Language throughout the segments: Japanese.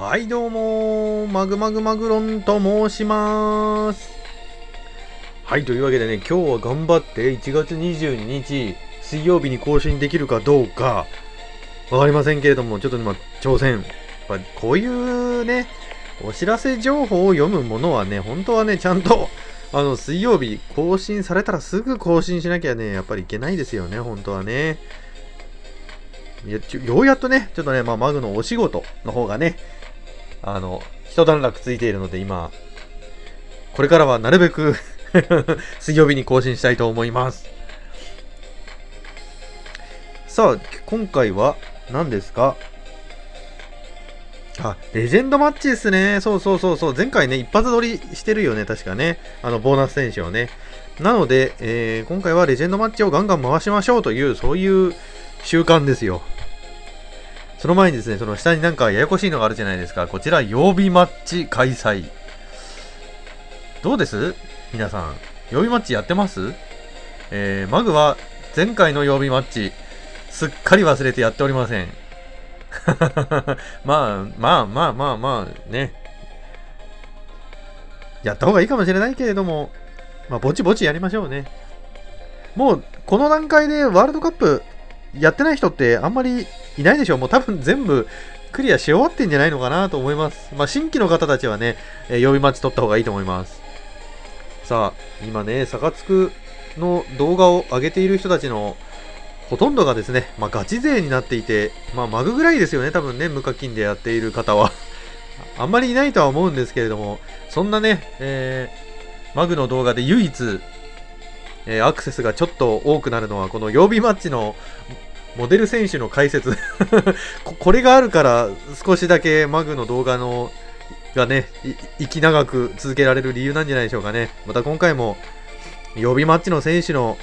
はいどうもマグマグマグロンと申します。はいというわけでね今日は頑張って1月22日水曜日に更新できるかどうかわかりませんけれどもちょっと今挑戦。やっぱこういうねお知らせ情報を読むものはね本当はねちゃんとあの水曜日更新されたらすぐ更新しなきゃねやっぱりいけないですよね本当はね。ようやっとね、ちょっとね、まあ、マグのお仕事の方がね、あの、一段落ついているので、今、これからはなるべく 水曜日に更新したいと思います。さあ、今回は何ですか？あ、レジェンドマッチですね。そうそうそうそう。前回ね、一発撮りしてるよね、確かね。あの、ボーナス選手をね。なので、えー、今回はレジェンドマッチをガンガン回しましょうという、そういう習慣ですよ。その前にですね、その下になんかややこしいのがあるじゃないですか。こちら、曜日マッチ開催。どうです？皆さん。曜日マッチやってます？えー、マグは前回の曜日マッチ、すっかり忘れてやっておりません。まあ、まあまあまあまあ、ね。やった方がいいかもしれないけれども、まあ、ぼちぼちやりましょうね。もう、この段階でワールドカップやってない人ってあんまりいないでしょう。もう多分全部クリアし終わってんじゃないのかなと思います。まあ、新規の方たちはね、えー、曜日待ち取った方がいいと思います。さあ、今ね、サカツクの動画を上げている人たちのほとんどがですね、まあ、ガチ勢になっていて、まあ、マグぐらいですよね、多分ね、無課金でやっている方は。あんまりいないとは思うんですけれども、そんなね、えー、マグの動画で唯一、えー、アクセスがちょっと多くなるのは、この曜日マッチのモデル選手の解説 これがあるから少しだけマグの動画のがね、生き長く続けられる理由なんじゃないでしょうかね。また今回も曜日マッチの選手の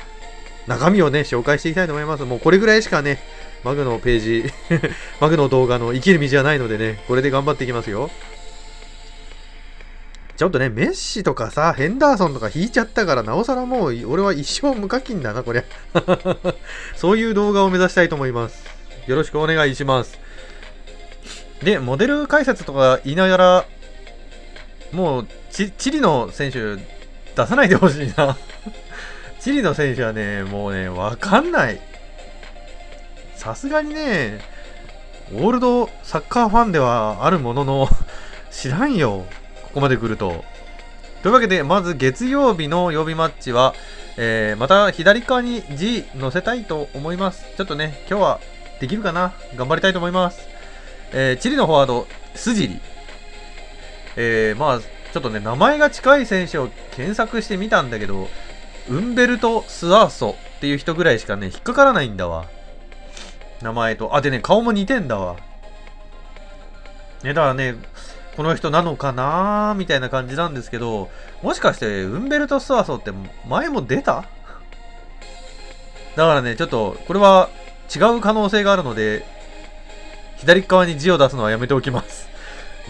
中身をね、紹介していきたいと思います。もうこれぐらいしかね、マグのページ マグの動画の生きる道はないのでね、これで頑張っていきますよ。ちょっとね、メッシとかさ、ヘンダーソンとか引いちゃったから、なおさらもう、俺は一生無課金だな、こりゃ。そういう動画を目指したいと思います。よろしくお願いします。で、モデル解説とか言いながら、もう、チリの選手、出さないでほしいな チリの選手はね、もうね、わかんない。さすがにね、オールドサッカーファンではあるものの知らんよ。ここまで来ると。というわけで、まず月曜日の曜日マッチは、えー、また左側に G 載せたいと思います。ちょっとね、今日はできるかな？頑張りたいと思います。えー、チリのフォワード、スジリ。えー、まあ、ちょっとね、名前が近い選手を検索してみたんだけど、ウンベルト・スアーソっていう人ぐらいしかね、引っかからないんだわ。名前と。あ、でね、顔も似てんだわ。ね、だからね、この人なのかなみたいな感じなんですけど、もしかしてウンベルト・スワソって前も出た？だからね、ちょっと、これは違う可能性があるので、左側に字を出すのはやめておきます。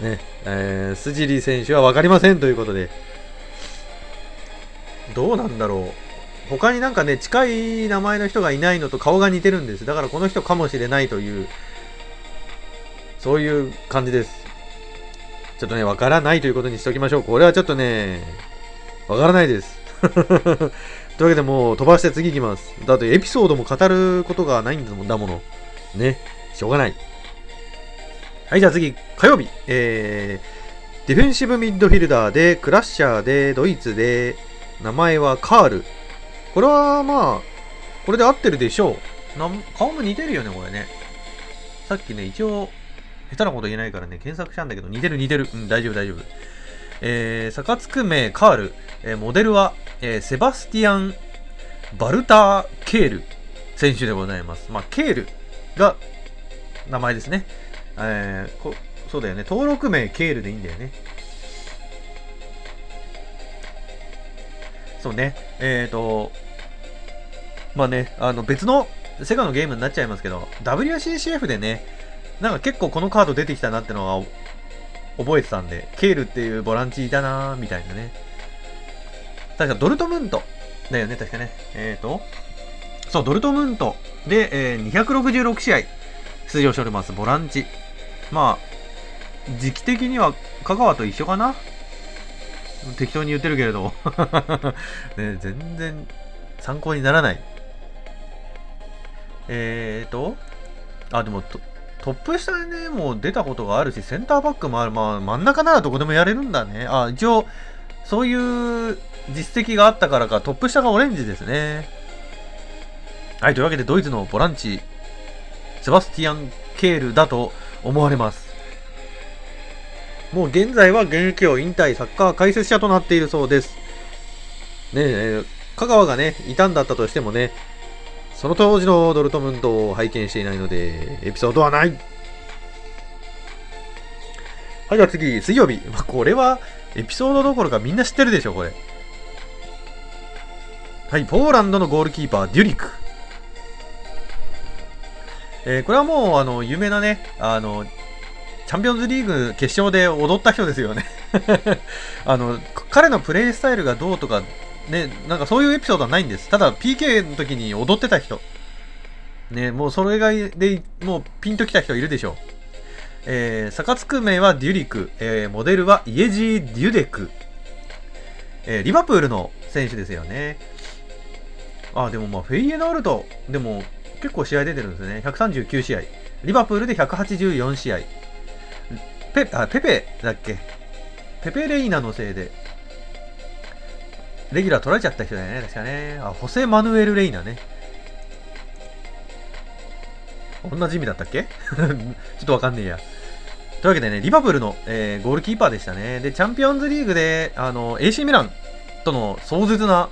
ね、えー、スジリ選手は分かりませんということで。どうなんだろう。他になんかね、近い名前の人がいないのと顔が似てるんです。だからこの人かもしれないという、そういう感じです。ちょっとね、わからないということにしておきましょう。これはちょっとね、わからないです。というわけでもう飛ばして次行きます。だってエピソードも語ることがないんだもの。ね。しょうがない。はい、じゃあ次、火曜日。えー、ディフェンシブミッドフィールダーで、クラッシャーで、ドイツで、名前はカール。これはまあ、これで合ってるでしょう。な顔も似てるよね、これね。さっきね、一応、下手なこと言えないからね、検索したんだけど、似てる似てる。うん、大丈夫大丈夫。えー、サカツク名カール、えー、モデルは、えー、セバスティアン・バルター・ケール選手でございます。まあ、ケールが名前ですね。えー、こそうだよね。登録名ケールでいいんだよね。そうね。えっ、ー、と、まあね、あの別のセガのゲームになっちゃいますけど、WCCF でね、なんか結構このカード出てきたなってのは覚えてたんで、ケールっていうボランチいたなーみたいなね。確かドルトムントだよね、確かね。えっ、ー、と、そう、ドルトムントで、えー、266試合出場しております、ボランチ。まあ、時期的には香川と一緒かな？適当に言ってるけれど ね、全然参考にならない。えーと、あ、でもト、ップ下でね、もう出たことがあるし、センターバックもある。まあ、真ん中ならどこでもやれるんだね。あ、一応、そういう実績があったからか、トップ下がオレンジですね。はい、というわけで、ドイツのボランチ、セバスティアン・ケールだと思われます。もう現在は現役を引退、サッカー解説者となっているそうです。ねえ、香川がね、いたんだったとしてもね、その当時のドルトムントを拝見していないので、エピソードはない。はい、では次、水曜日。まあ、これは、エピソードどころかみんな知ってるでしょ、これ。はい、ポーランドのゴールキーパー、デュリク。えー、これはもう、あの、有名なね、あの、チャンピオンズリーグ決勝で踊った人ですよね あの、彼のプレイスタイルがどうとか、ね、なんかそういうエピソードはないんです。ただ PK の時に踊ってた人。ね、もうそれがで、もうピンときた人いるでしょう。えー、サカツク名はデュリク、えー、モデルはイエジー・デュデク。えー、リバプールの選手ですよね。あ、でもまあ、フェイエナールト、でも結構試合出てるんですね。139試合。リバプールで184試合。ペ、あ、ペペだっけ？ペペレイナのせいで、レギュラー取られちゃった人だよね、確かね。あ、ホセ・マヌエル・レイナね。同じ意味だったっけ？ちょっとわかんねえや。というわけでね、リバプールの、えー、ゴールキーパーでしたね。で、チャンピオンズリーグで、あの、AC ミランとの壮絶な、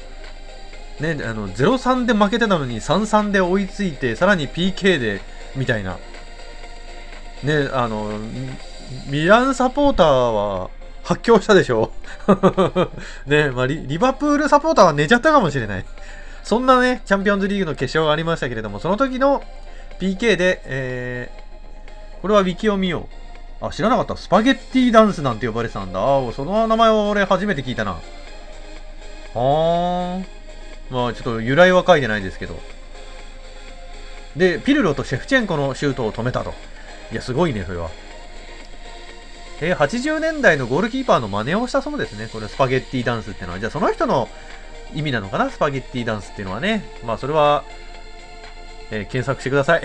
ね、あの、0-3で負けてたのに3-3で追いついて、さらに PK で、みたいな。ね、あの、ミランサポーターは発狂したでしょ？ねまあリ、リバプールサポーターは寝ちゃったかもしれない。そんなね、チャンピオンズリーグの決勝がありましたけれども、その時の PK で、えー、これはウィキを見よう。あ、知らなかった。スパゲッティダンスなんて呼ばれてたんだ。あ、その名前は俺初めて聞いたな。はー。まあ、ちょっと由来は書いてないですけど。で、ピルロとシェフチェンコのシュートを止めたと。いや、すごいね、それは。えー、80年代のゴールキーパーの真似をしたそうですね。これスパゲッティダンスっていうのは。じゃあその人の意味なのかな？スパゲッティダンスっていうのはね。まあそれは、えー、検索してください。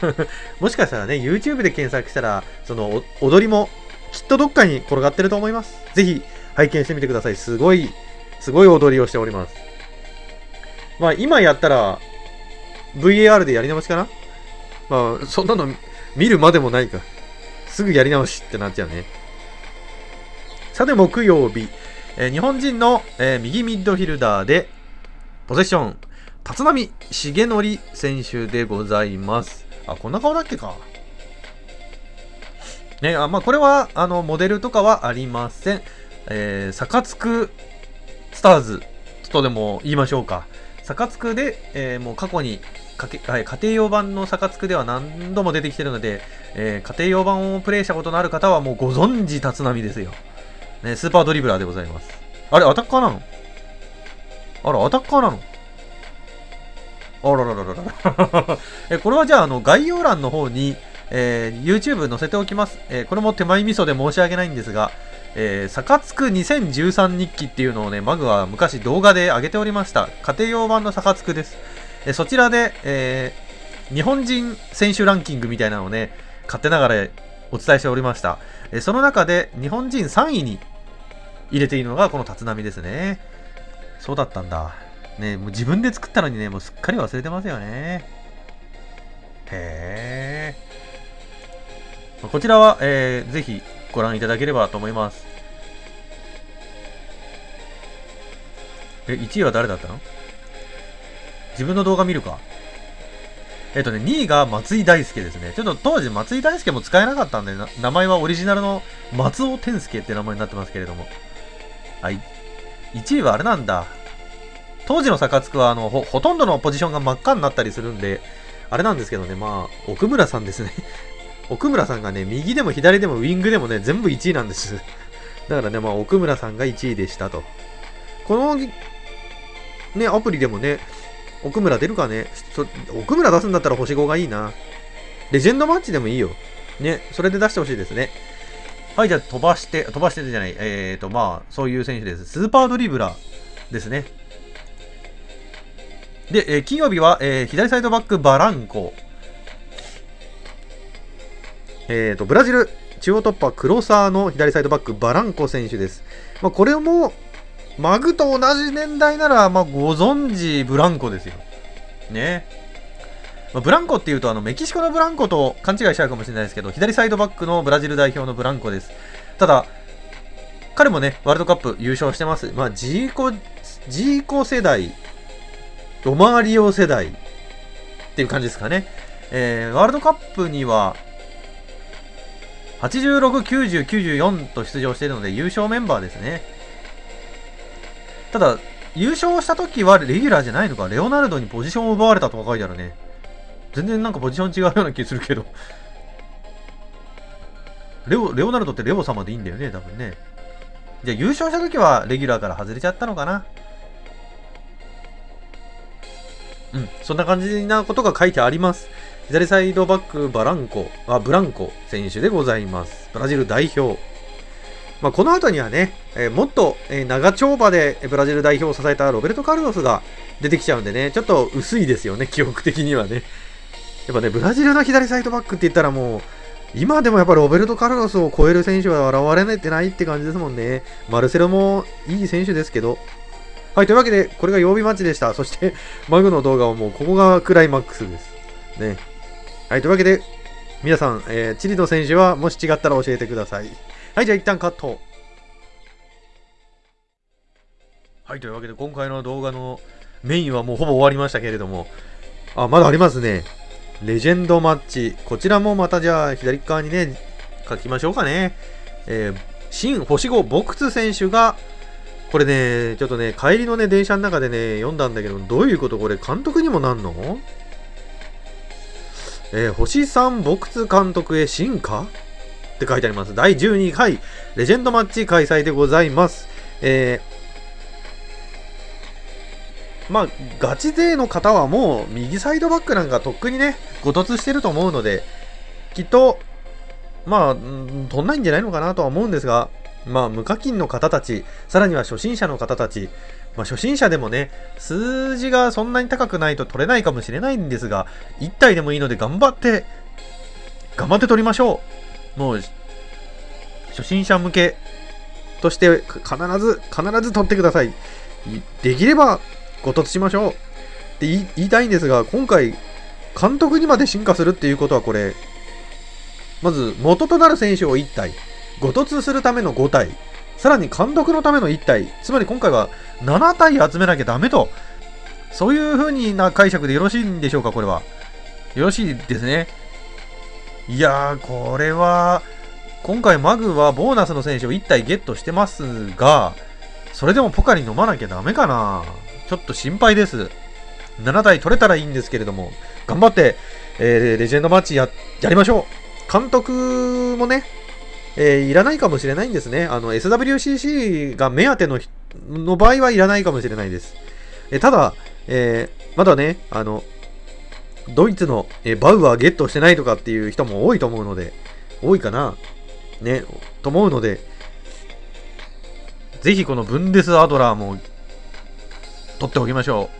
もしかしたらね、YouTube で検索したら、その踊りもきっとどっかに転がってると思います。ぜひ拝見してみてください。すごい、すごい踊りをしております。まあ今やったら、VAR でやり直しかな？まあそんなの見るまでもないか。すぐやり直しってなっちゃうね。さて、木曜日、えー、日本人の、えー、右ミッドフィルダーで、ポゼッション、立浪重則選手でございます。あ、こんな顔だっけか。ね、あまあ、これは、あの、モデルとかはありません。えー、サカツクスターズとでも言いましょうか。サカツクで、えー、もう過去にかけ、はい、家庭用版のサカツクでは何度も出てきてるので、えー、家庭用版をプレイしたことのある方はもうご存知立浪ですよ。ね、スーパードリブラーでございます。あれ、アタッカーなの？あら、アタッカーなの？あららららら え、これはじゃあ、あの、概要欄の方に、えー、YouTube 載せておきます。えー、これも手前味噌で申し訳ないんですが、えー、サカツク2013日記っていうのをね、マグは昔動画で上げておりました。家庭用版のサカツクです。えそちらで、えー、日本人選手ランキングみたいなのをね、勝手ながらお伝えしておりました。えその中で日本人3位に入れているのがこの立浪ですね。そうだったんだ。ね、もう自分で作ったのにね、もうすっかり忘れてますよね。へえ。こちらは、えー、ぜひご覧いただければと思います。え、1位は誰だったの？自分の動画見るか。えっとね、2位が松井大輔ですね。ちょっと当時松井大輔も使えなかったんで、名前はオリジナルの松尾天介って名前になってますけれども。はい。1位はあれなんだ。当時のサカツクはあのほ、ほとんどのポジションが真っ赤になったりするんで、あれなんですけどね、まあ、奥村さんですね。奥村さんがね、右でも左でもウィングでもね、全部1位なんです。だからね、まあ、奥村さんが1位でしたと。この、ね、アプリでもね、奥村出るかね？奥村出すんだったら星5がいいな。レジェンドマッチでもいいよ。ね、それで出してほしいですね。はい、じゃあ飛ばして、飛ばしてじゃない、えーと、まあ、そういう選手です。スーパードリブラーですね。で、えー、金曜日は、えー、左サイドバックバランコ。えーと、ブラジル中央突破黒沢の左サイドバックバランコ選手です。まあ、これも、マグと同じ年代なら、まあ、ご存知ブランコですよ。ね。まあ、ブランコっていうとあのメキシコのブランコと勘違いしちゃうかもしれないですけど、左サイドバックのブラジル代表のブランコです。ただ、彼もね、ワールドカップ優勝してます。まあ、ジーコ、ジーコ世代、ロマーリオ世代っていう感じですかね。えー、ワールドカップには、86、90、94と出場しているので優勝メンバーですね。ただ、優勝した時はレギュラーじゃないのか。レオナルドにポジションを奪われたとか書いてあるね。全然なんかポジション違うような気するけどレオ、レオナルドってレオ様でいいんだよね、多分ね。じゃあ優勝した時はレギュラーから外れちゃったのかな。うん、そんな感じなことが書いてあります。左サイドバック、バランコ、あ、ブランコ選手でございます。ブラジル代表。まあ、この後にはね、えー、もっと、えー、長丁場でブラジル代表を支えたロベルト・カルロスが出てきちゃうんでね、ちょっと薄いですよね、記憶的にはね。やっぱね、ブラジルの左サイドバックって言ったらもう、今でもやっぱロベルト・カルロスを超える選手は現れてないって感じですもんね。マルセロもいい選手ですけど。はい、というわけで、これが曜日マッチでした。そして、マグの動画はもうここがクライマックスです。ね。はい、というわけで、皆さん、えー、チリの選手はもし違ったら教えてください。はい、じゃあ一旦カット。はい、というわけで今回の動画のメインはもうほぼ終わりましたけれども、あ、まだありますね。レジェンドマッチ。こちらもまたじゃあ左側にね、書きましょうかね。えー、新星5ボクツ選手が、これね、ちょっとね、帰りのね、電車の中でね、読んだんだけど、どういうこと？これ、監督にもなんの？えー、星3ボクツ監督へ進化？って書いてあります。第12回、レジェンドマッチ開催でございます。えーまあ、ガチ勢の方はもう右サイドバックなんかとっくにね、ご突してると思うので、きっと、まあ、取んないんじゃないのかなとは思うんですが、まあ、無課金の方たち、さらには初心者の方たち、まあ、初心者でもね、数字がそんなに高くないと取れないかもしれないんですが、1体でもいいので頑張って、頑張って取りましょう。もう、初心者向けとして必ず、必ず取ってください。できればご突しましょうって言いたいんですが、今回、監督にまで進化するっていうことはこれ、まず元となる選手を1体、ご突するための5体、さらに監督のための1体、つまり今回は7体集めなきゃダメと、そういう風にな解釈でよろしいんでしょうか、これは。よろしいですね。いやー、これは、今回マグはボーナスの選手を1体ゲットしてますが、それでもポカリ飲まなきゃダメかなちょっと心配です。7台取れたらいいんですけれども、頑張って、えー、レジェンドマッチや、やりましょう。監督もね、えー、いらないかもしれないんですね。あの、SWCC が目当てのの場合はいらないかもしれないです。えー、ただ、えー、まだね、あの、ドイツの、えバウアーゲットしてないとかっていう人も多いと思うので、多いかなね、と思うので、ぜひこのブンデス・アドラーも取っておきましょ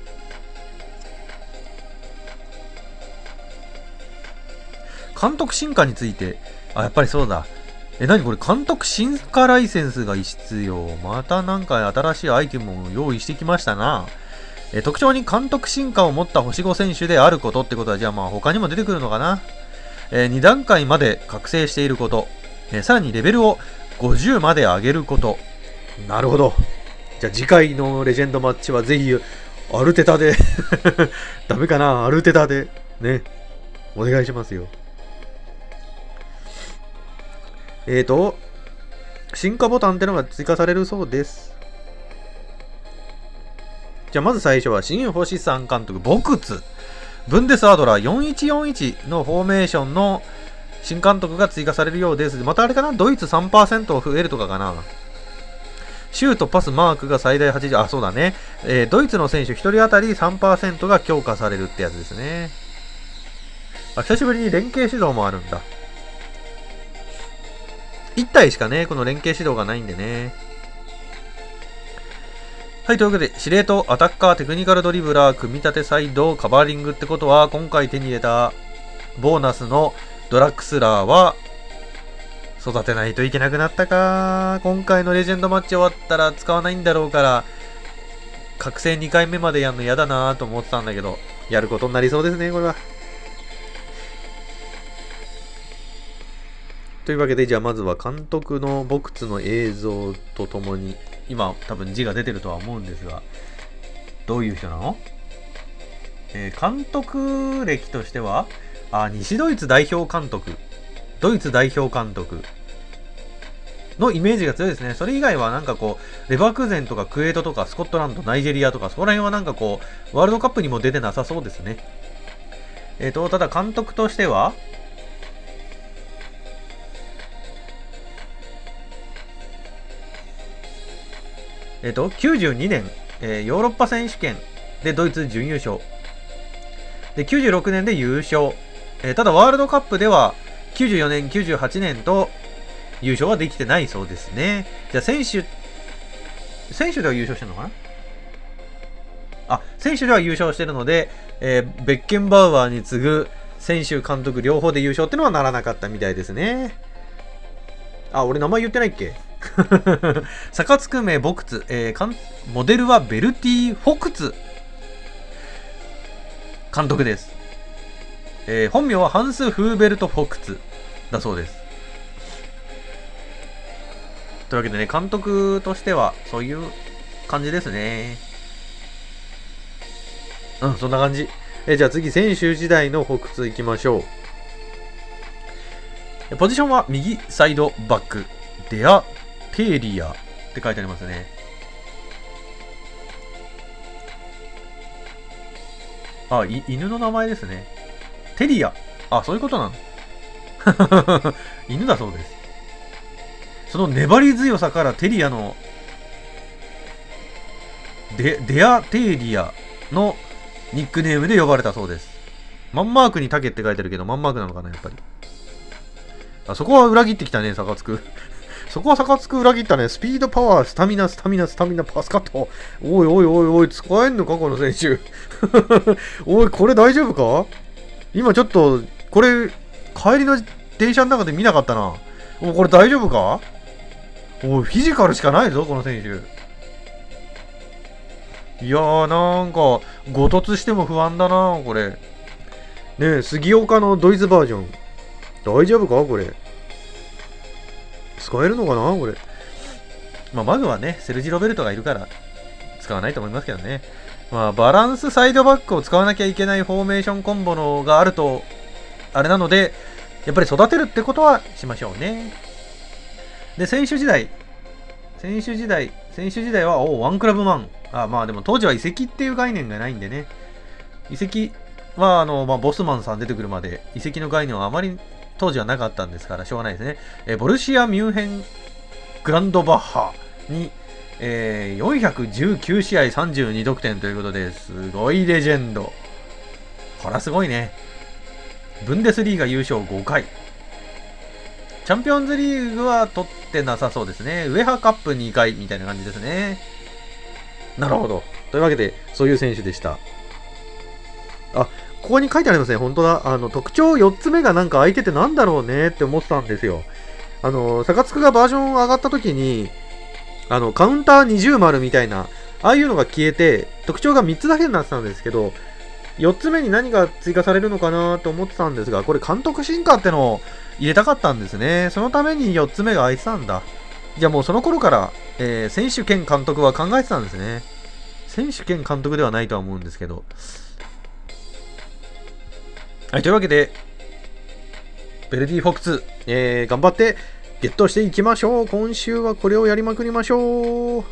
う。監督進化について、あ、やっぱりそうだ。え、なにこれ？監督進化ライセンスが必要。またなんか新しいアイテムを用意してきましたな。え、特徴に監督進化を持った星5選手であることってことは、じゃあまあ他にも出てくるのかな？え2段階まで覚醒していること。えさらにレベルを50まで上げること。なるほど。じゃあ次回のレジェンドマッチはぜひ、アルテタで ダメかな？アルテタで。ね。お願いしますよ。えーと、進化ボタンってのが追加されるそうです。じゃあまず最初は新星さん監督、ボクツ。ブンデスアドラー4141のフォーメーションの新監督が追加されるようです。またあれかな？ドイツ3%増えるとかかな？シュート、パス、マークが最大80、あ、そうだね。えー、ドイツの選手1人当たり3%が強化されるってやつですね。あ、久しぶりに連携指導もあるんだ。1体しかね、この連携指導がないんでね。はい、というわけで、司令塔、アタッカー、テクニカルドリブラー、組み立てサイド、カバーリングってことは、今回手に入れたボーナスのドラッグスラーは、育てないといけなくなったか。今回のレジェンドマッチ終わったら使わないんだろうから、覚醒2回目までやるの嫌だなと思ってたんだけど、やることになりそうですね、これは。というわけで、じゃあまずは監督のボクツの映像とともに、今多分字が出てるとは思うんですが、どういう人なの？えー、監督歴としては、あ、西ドイツ代表監督。ドイツ代表監督。のイメージが強いですね。それ以外はなんかこう、レバークーゼンとかクエートとかスコットランド、ナイジェリアとか、そこら辺はなんかこう、ワールドカップにも出てなさそうですね。えっ、ー、と、ただ監督としては、えっ、と、92年、えー、ヨーロッパ選手権でドイツ準優勝。で、96年で優勝。えー、ただワールドカップでは94年、98年と優勝はできてないそうですね。じゃあ選手、選手では優勝してるのかな？あ、選手では優勝してるので、えー、ベッケンバウアーに次ぐ選手、監督両方で優勝ってのはならなかったみたいですね。あ、俺名前言ってないっけ？坂津く名ボクツ、えー、モデルはベルティ・フォクツ監督です。えー、本名はハンス・フーベルト・フォクツだそうです。というわけでね、監督としてはそういう感じですね。うん、そんな感じ。えー、じゃあ次、選手時代のフォクツいきましょう。ポジションは右サイドバック。デアテーリアって書いてありますね。あ、い、犬の名前ですね。テリア。あ、そういうことなの 犬だそうです。その粘り強さからテリアの、デ、デアテーリアのニックネームで呼ばれたそうです。マンマークにタケって書いてるけど、マンマークなのかな、やっぱり。あ、そこは裏切ってきたね、サカツク。そこはサカツク裏切ったね。スピード、パワー、スタミナ、スタミナ、スタミナ、パスカット。おいおいおいおい、使えんのかこの選手。おい、これ大丈夫か？今ちょっと、これ、帰りの電車の中で見なかったな。おこれ大丈夫か？おい、フィジカルしかないぞ、この選手。いやー、なんか、ご突しても不安だな、これ。ねえ、杉岡のドイツバージョン。大丈夫か？これ。使えるのかなこれ。まあ、まずはね、セルジ・ロベルトがいるから、使わないと思いますけどね。まあ、バランスサイドバックを使わなきゃいけないフォーメーションコンボのがあると、あれなので、やっぱり育てるってことはしましょうね。で、選手時代。選手時代。選手時代は、おワンクラブマン。あまあでも当時は移籍っていう概念がないんでね。移籍は、あの、まあ、ボスマンさん出てくるまで、移籍の概念はあまり当時はなかったんですから、しょうがないですね。えボルシア・ミュンヘン・グランドバッハに、えー、419試合32得点ということで、すごいレジェンド。これはすごいね。ブンデスリーガ優勝5回。チャンピオンズリーグは取ってなさそうですね。ウェハカップ2回みたいな感じですね。なるほど。というわけで、そういう選手でした。あ、ここに書いてありますね。本当だ。あの、特徴4つ目がなんか空いててなんだろうねって思ってたんですよ。あの、サカツクがバージョン上がった時に、あの、カウンター20丸みたいな、ああいうのが消えて、特徴が3つだけになってたんですけど、4つ目に何が追加されるのかなと思ってたんですが、これ監督進化ってのを入れたかったんですね。そのために4つ目が空いてたんだ。じゃあもうその頃から、えー、選手兼監督は考えてたんですね。選手兼監督ではないとは思うんですけど。はい、というわけで、ベルディ・フォックス、えー、頑張ってゲットしていきましょう。今週はこれをやりまくりましょう。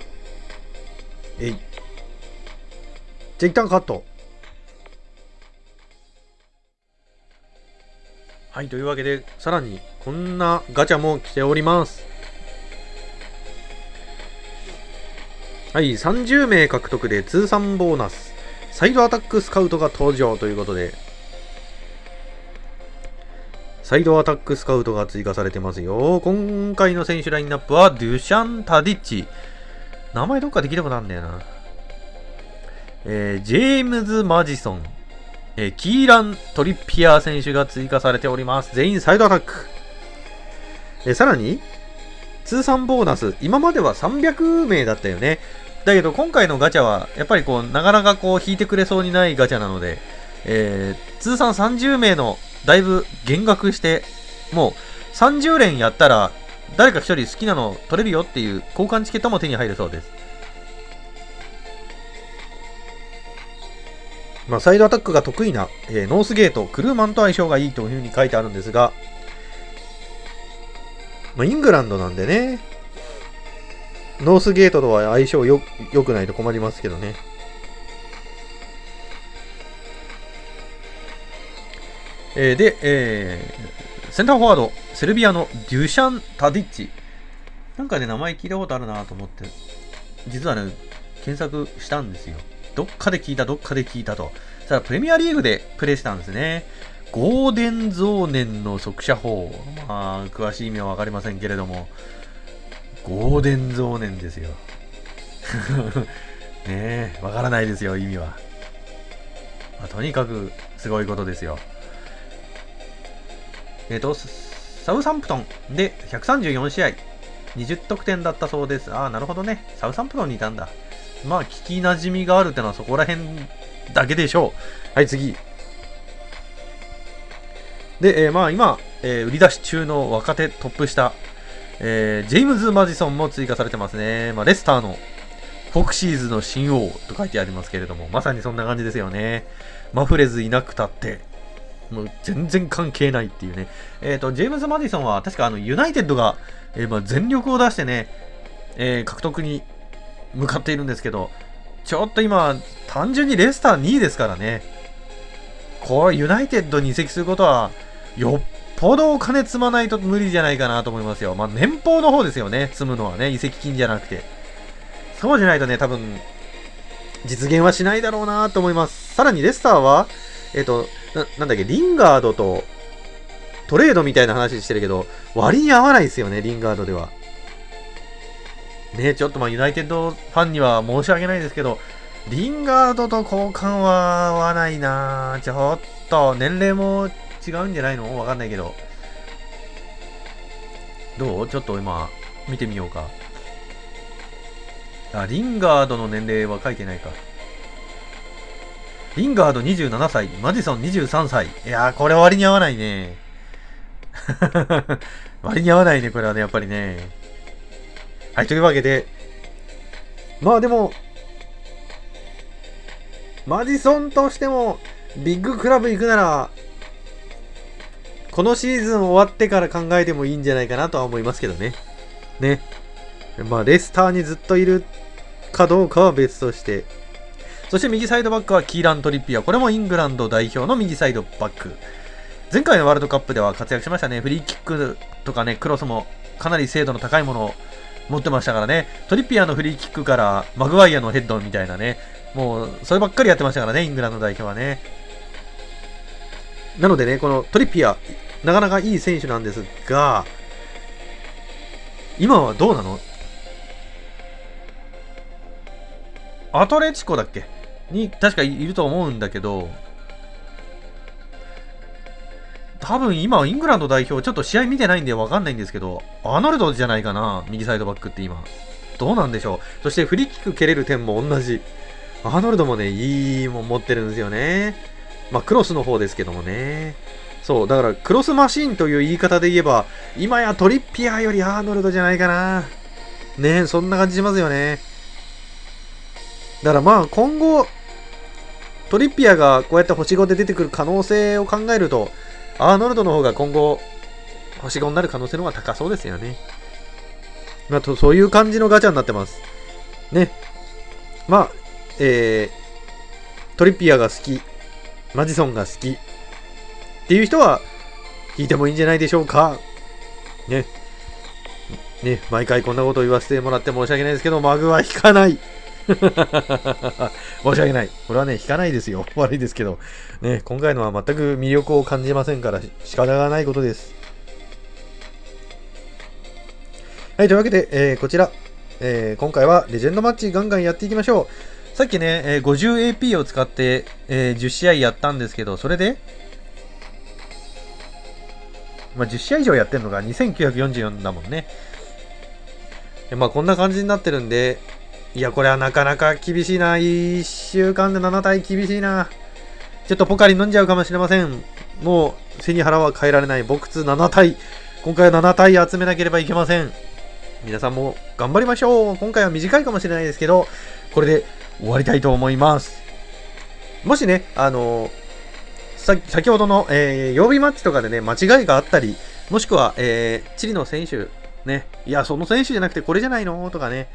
えい。じゃあ一旦カット。はい、というわけで、さらにこんなガチャも来ております。はい、30名獲得で通算ボーナス。サイドアタックスカウトが登場ということで、サイドアタックスカウトが追加されてますよ。今回の選手ラインナップは、デュシャン・タディッチ。名前どっかで聞いたことあるんだよな。えー、ジェームズ・マジソン。えー、キーラン・トリッピアー選手が追加されております。全員サイドアタック。えー、さらに、通算ボーナス、今までは300名だったよね。だけど今回のガチャは、やっぱりこう、なかなかこう、引いてくれそうにないガチャなので、えー、通算30名のだいぶ減額して、もう30連やったら、誰か一人好きなの取れるよっていう交換チケットも手に入るそうです。まあ、サイドアタックが得意な、えー、ノースゲート、クルーマンと相性がいいというふうに書いてあるんですが、まあ、イングランドなんでね、ノースゲートとは相性よ良くないと困りますけどね。えー、で、えー、センターフォワード、セルビアのデュシャン・タディッチ。なんかね、名前聞いたことあるなと思って、実はね、検索したんですよ。どっかで聞いた、どっかで聞いたと。ただ、プレミアリーグでプレイしたんですね。ゴーデンゾーネンの速射砲。まあ、詳しい意味はわかりませんけれども、ゴーデンゾーネンですよ。ねえ、わからないですよ、意味は。まあ、とにかく、すごいことですよ。えっ、ー、と、サウサンプトンで134試合、20得点だったそうです。ああ、なるほどね。サウサンプトンにいたんだ。まあ、聞き馴染みがあるってのはそこら辺だけでしょう。はい、次。で、えー、まあ今、えー、売り出し中の若手トップ下、えー、ジェームズ・マジソンも追加されてますね。まあ、レスターのフォクシーズの新王と書いてありますけれども、まさにそんな感じですよね。マフレズいなくたって、もう全然関係ないっていうね。えっ、ー、と、ジェームズ・マディソンは確かあの、ユナイテッドが、えー、まあ全力を出してね、えー、獲得に向かっているんですけど、ちょっと今、単純にレスター2位ですからね。これ、ユナイテッドに移籍することは、よっぽどお金積まないと無理じゃないかなと思いますよ。まあ、年俸の方ですよね。積むのはね。移籍金じゃなくて。そうじゃないとね、多分、実現はしないだろうなと思います。さらにレスターは、えっ、ー、と、な、なんだっけ、リンガードとトレードみたいな話してるけど、割に合わないですよね、リンガードでは。ね、ちょっとまあ、ユナイテッドファンには申し訳ないですけど、リンガードと交換は合わないなちょっと、年齢も違うんじゃないの？わかんないけど。どう？ちょっと今、見てみようか。あ、リンガードの年齢は書いてないか。リンガード27歳、マジソン23歳。いやー、これ割に合わないね。割に合わないね、これはね、やっぱりね。はい、というわけで、まあでも、マジソンとしても、ビッグクラブ行くなら、このシーズン終わってから考えてもいいんじゃないかなとは思いますけどね。ね。まあ、レスターにずっといるかどうかは別として、そして右サイドバックはキーラン・トリッピア。これもイングランド代表の右サイドバック。前回のワールドカップでは活躍しましたね。フリーキックとかね、クロスもかなり精度の高いものを持ってましたからね。トリッピアのフリーキックからマグワイアのヘッドみたいなね。もう、そればっかりやってましたからね、イングランド代表はね。なのでね、このトリッピア、なかなかいい選手なんですが、今はどうなの？アトレチコだっけ？に確かいると思うんだけど、多分今、イングランド代表、ちょっと試合見てないんでわかんないんですけど、アーノルドじゃないかな、右サイドバックって今。どうなんでしょう。そしてフリーキック蹴れる点も同じ。アーノルドもね、いいもん持ってるんですよね。まあ、クロスの方ですけどもね。そう、だからクロスマシンという言い方で言えば、今やトリッピアよりアーノルドじゃないかな。ねそんな感じしますよね。だからまあ今後、トリッピアがこうやって星5で出てくる可能性を考えると、アーノルドの方が今後、星5になる可能性の方が高そうですよね。まあ、とそういう感じのガチャになってます。ね。まあ、えー、トリッピアが好き、マジソンが好きっていう人は、引いてもいいんじゃないでしょうか。ね。ね、毎回こんなことを言わせてもらって申し訳ないですけど、マグは引かない。申し訳ない。これはね、引かないですよ。悪いですけど。ね、今回のは全く魅力を感じませんから、仕方がないことです。はい、というわけで、えー、こちら、えー、今回はレジェンドマッチガンガンやっていきましょう。さっきね、えー、50AP を使って、えー、10試合やったんですけど、それで、まあ、10試合以上やってるのが2944だもんね。まあ、こんな感じになってるんで、いや、これはなかなか厳しいな。1週間で7体厳しいな。ちょっとポカリ飲んじゃうかもしれません。もう、背に腹は変えられない。ボクツ7体。今回は7体集めなければいけません。皆さんも頑張りましょう。今回は短いかもしれないですけど、これで終わりたいと思います。もしね、あの先ほどの、えー、曜日マッチとかでね、間違いがあったり、もしくは、えー、チリの選手、ね、いや、その選手じゃなくてこれじゃないの？とかね、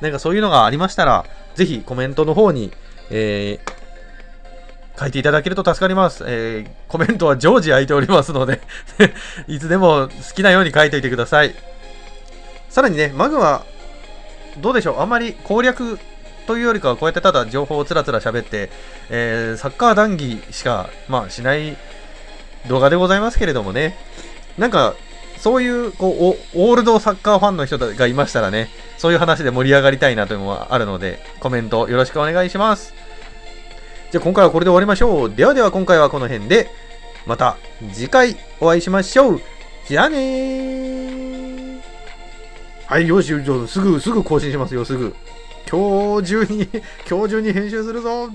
なんかそういうのがありましたら、ぜひコメントの方に、えー、書いていただけると助かります。えー、コメントは常時空いておりますので いつでも好きなように書いておいてください。さらにね、マグは、どうでしょう、あんまり攻略というよりかは、こうやってただ情報をつらつら喋って、えー、サッカー談義しか、まあ、しない動画でございますけれどもね、なんか、そういう、こう、オールドサッカーファンの人がいましたらね、そういう話で盛り上がりたいなというのはあるので、コメントよろしくお願いします。じゃあ今回はこれで終わりましょう。ではでは今回はこの辺で、また次回お会いしましょう。じゃあねー。はい、よし、すぐ、すぐ更新しますよ、すぐ。今日中に今日中に編集するぞ